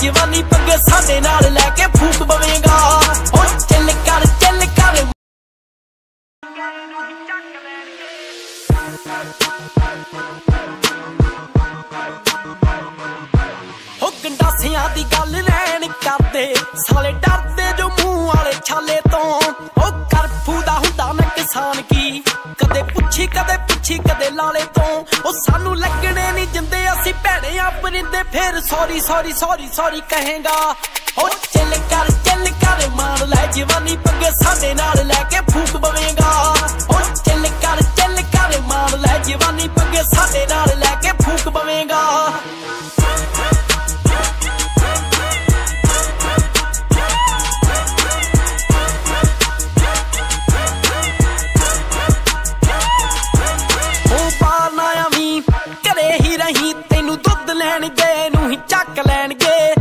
ਜਵਾਨੀ ਪੰਗੇ ਸਾਡੇ ਨਾਲ ਲੈ ਕੇ ਫੂਕ ਬਵੇਂਗਾ ਓ ਚੱਲ ਕਰ ਚੱਲ ਕਰ। ਹੋ ਗੰਡਾਸਿਆਂ ਦੀ ਗੱਲ ਲੈਣ ਕਰਦੇ, ਸਾਲੇ ਡਰਦੇ ਜੋ ਮੂੰਹ ਵਾਲੇ ਛਾਲੇ ਤੋਂ। ਉਹ ਕਰਫੂ ਦਾ ਹੁੰਦਾ ਮੈਂ ਕਿਸਾਨ ਕੀ ਕਦੇ ਪੁੱਛੀ ਕਦੇ ਪੁੱਛੀ, ਕਦੇ ਲਾਲੇ ਤੋਂ। ਉਹ ਸਾਨੂੰ ਲੱਗਣੇ ਨਹੀਂ ਜਿੰਦੇ ਅਸੀਂ ਭੈੜੇ ਆ ਪਰਿੰਦੇ ਫੇਰ ਸੌਰੀ ਸੌਰੀ ਸੌਰੀ ਸੌਰੀ ਕਹੇਗਾ। ਉਹ ਚੱਲ ਕਰ ਚੱਲ ਕਰ, ਮਾਰ ਲੈ ਜਵਾਨੀ ਪੰਗੇ ਸਾਡੇ ਨਾਲ ਲੈ ਕੇ ਫੂਕ ਬਵੇਂਗਾ ਉਹ ਚੱਲ ਕਰ ਚੱਲ ਕਰ, ਮਾਰ ਲੈ ਜਵਾਨੀ ਪੰਗੇ ਸਾਡੇ ਨਾਲ ਲੈ ਕੇ ਫੂਕ ਬਵੇਂਗਾ ਘਰੇ ਤੈਨੂੰ ਦੁੱਧ ਲੈਣ ਗਏ ਨੂੰ ਹੀ ਚੱਕ ਲੈਣਗੇ।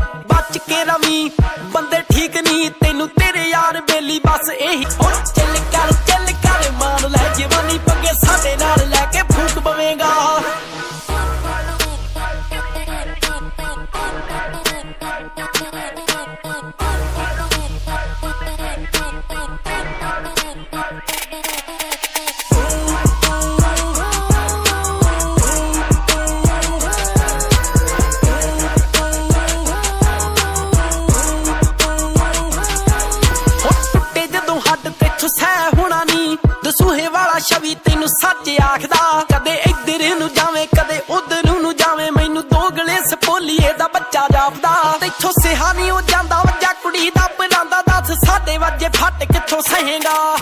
ਆਖਦਾ, ਕਦੇ ਇੱਧਰ ਨੂੰ ਜਾਵੇਂ, ਕਦੇ ਉਧਰ ਨੂੰ ਜਾਵੇਂ। ਮੈਨੂੰ ਦੋਗਲੇ ਸਪੋਲੀਏ ਦਾ ਬੱਚਾ ਜਾਪਦਾ। ਤੈਥੋਂ ਸਿਹਾ ਨਹੀਂ ਉਹ ਜਾਂਦਾ, ਵੱਜਾ ਕੁੜੀ ਦਾ ਬਨਾਂਦਾ ਦੱਸ, ਸਾਡੇ ਵੱਜੇ ਫੱਟ ਕਿੱਥੋਂ ਸਹੇਗਾ?